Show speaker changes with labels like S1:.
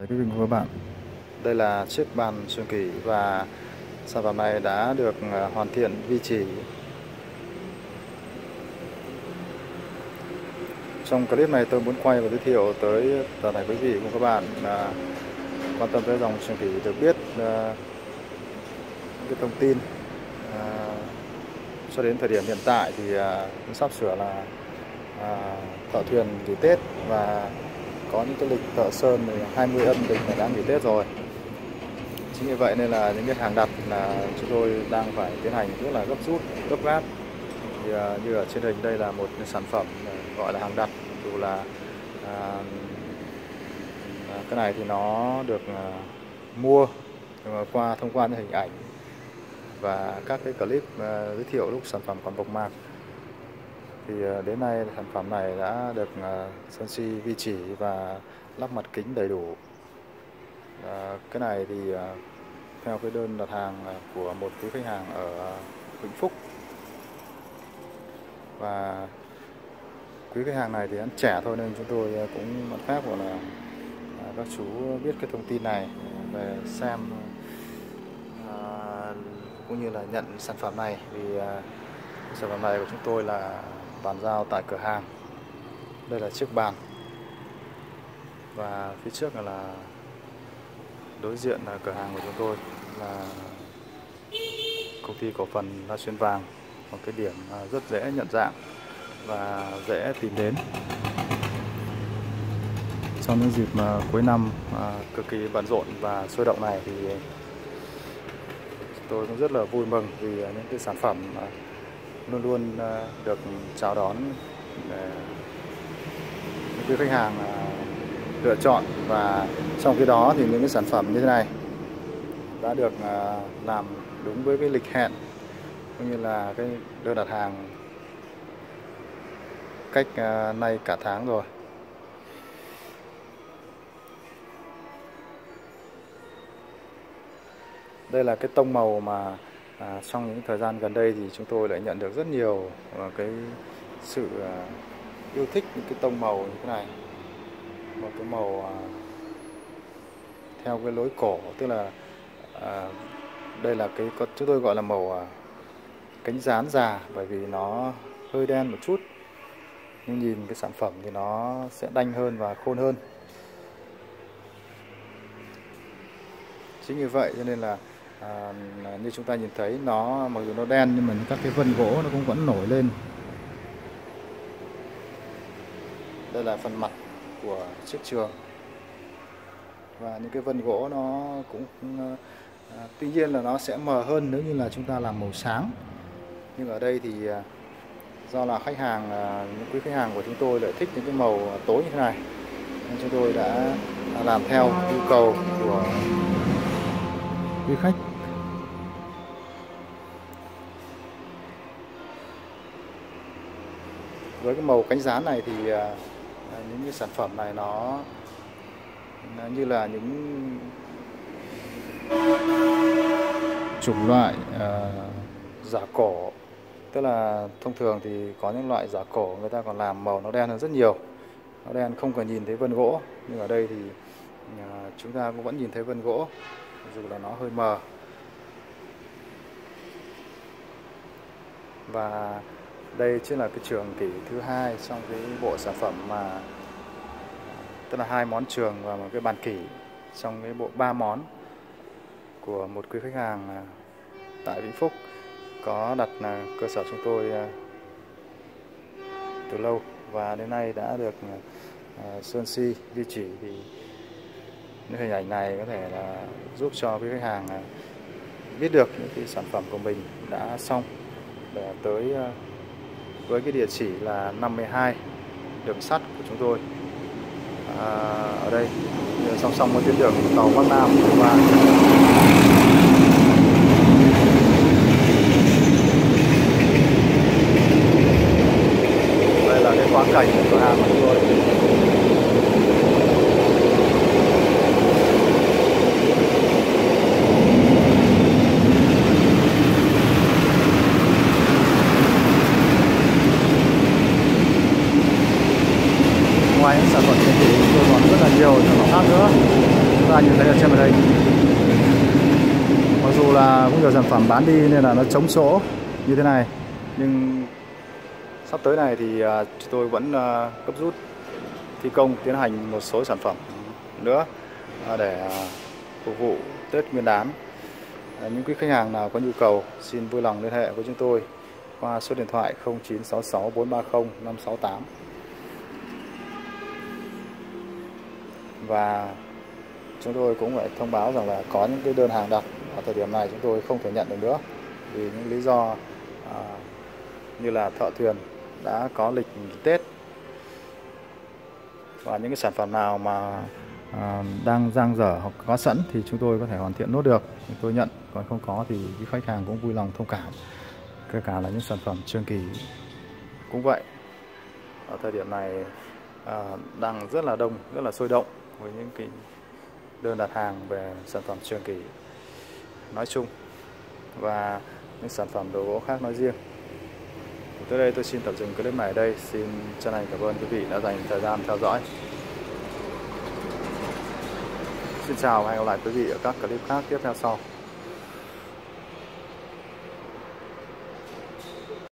S1: Quý vị và các bạn, đây là chiếc bàn trường kỷ và sản phẩm này đã được ờ, hoàn thiện vi trí. Trong clip này tôi muốn quay và giới thiệu tới toàn thể quý vị và các bạn là quan tâm tới dòng trường kỷ được biết ờ, cái thông tin à, cho đến thời điểm hiện tại thì sắp sửa là thợ thuyền nghỉ Tết và có những cái lịch thợ sơn thì 20 âm lịch là đã nghỉ Tết rồi. Chính vì vậy nên là những cái hàng đặt là chúng tôi đang phải tiến hành rất là gấp rút gấp gáp. Thì à, như ở trên hình đây là một sản phẩm à, gọi là hàng đặt dù là à, à, cái này thì nó được à, mua qua thông qua những hình ảnh và các cái clip à, giới thiệu lúc sản phẩm còn bộc mạc thì ờ, đến nay sản phẩm này đã được ờ, Sơn Si vi chỉ và lắp mặt kính đầy đủ. Cái này thì ờ, theo cái đơn đặt hàng của một quý khách hàng ở Vĩnh Phúc. Và quý khách hàng này thì ăn trẻ thôi nên chúng tôi cũng mặt khác gọi là các chú biết cái thông tin này về xem cũng như là nhận sản phẩm này. Vì sản phẩm này của chúng tôi là bàn giao tại cửa hàng. Đây là chiếc bàn. Và phía trước là đối diện là cửa hàng của chúng tôi là công ty cổ phần La Xuyên Vàng một cái điểm à, rất dễ nhận dạng và dễ tìm đến. Trong những dịp mà cuối năm à, cực kỳ bận rộn và sôi động này thì tôi cũng rất là vui mừng vì à, những cái sản phẩm à, luôn luôn ờ, được chào đón ờ, những quý khách hàng ờ, lựa chọn. Và trong khi đó thì những cái sản phẩm như thế này đã được làm đúng với cái lịch hẹn cũng như là cái đơn đặt hàng cách nay cả tháng rồi. Đây là cái tông màu mà à, trong những thời gian gần đây thì chúng tôi lại nhận được rất nhiều uh, cái sự uh, yêu thích những cái tông màu như thế này. Một cái màu uh, theo cái lối cổ tức là uh, đây là cái chúng tôi gọi là màu uh, cánh rán già bởi vì nó hơi đen một chút. Nhưng nhìn cái sản phẩm thì nó sẽ đanh hơn và khôn hơn. Chính như vậy cho nên là à, như chúng ta nhìn thấy nó mặc dù nó đen nhưng mà các cái vân gỗ nó cũng vẫn nổi lên. Đây là phần mặt của chiếc trường. Và những cái vân gỗ nó cũng à, tuy nhiên là nó sẽ mờ hơn nếu như là chúng ta làm màu sáng. Nhưng ở đây thì à, do là khách hàng à, những quý khách hàng của chúng tôi lại thích những cái màu tối như thế này nên chúng tôi đã làm theo nhu cầu của quý khách. Với cái màu cánh rán này thì à, à, những cái sản phẩm này nó như là những chủng loại uh, giả cổ. Tức là thông thường thì có những loại giả cổ người ta còn làm màu nó đen hơn rất nhiều. Nó đen không cần nhìn thấy vân gỗ nhưng ở đây thì uh, chúng ta cũng vẫn nhìn thấy vân gỗ dù là nó hơi mờ. Và đây chính là cái trường kỷ thứ hai trong cái bộ sản phẩm mà, tức là hai món trường và một cái bàn kỷ trong cái bộ ba món của một quý khách hàng à, tại Vĩnh Phúc, có đặt là cơ sở chúng tôi à, từ lâu. Và đến nay đã được à, Sơn Si duy trì thì những hình ảnh này có thể là giúp cho quý khách hàng à, biết được những cái sản phẩm của mình đã xong. Để tới à, với cái địa chỉ là 52 đường sắt của chúng tôi. À, ở đây. Song song với tuyến đường tàu Bắc Nam và đây là cái quang cảnh của cửa hàng của chúng tôi ngoài những sản phẩm trên thì tôi còn rất là nhiều sản nữa. Khác nữa anh thấy ở trên màn đây mặc dù là cũng nhiều sản phẩm bán đi nên là nó chống số như thế này. Nhưng sắp tới này thì à, chúng tôi vẫn à, cấp rút, thi công, tiến hành một số sản phẩm nữa à, để phục vụ Tết Nguyên đán. Những quý khách hàng nào có nhu cầu xin vui lòng liên hệ với chúng tôi qua số điện thoại 0966 430 568 và chúng tôi cũng phải thông báo rằng là có những cái đơn hàng đặt ở thời điểm này chúng tôi không thể nhận được nữa vì những lý do à, như là thợ thuyền đã có lịch Tết. Và những cái sản phẩm nào mà à, đang giang dở hoặc có sẵn thì chúng tôi có thể hoàn thiện nốt được. Chúng tôi nhận còn không có thì cái khách hàng cũng vui lòng thông cảm. Kể cả là những sản phẩm trường kỳ cũng vậy. Ở thời điểm này à, đang rất là đông rất là sôi động với những cái đơn đặt hàng về sản phẩm trường kỳ nói chung và những sản phẩm đồ gỗ khác nói riêng. Tới đây tôi xin tập dừng clip này ở đây. Xin chân thành cảm ơn quý vị đã dành thời gian theo dõi. Xin chào và hẹn gặp lại quý vị ở các clip khác tiếp theo sau.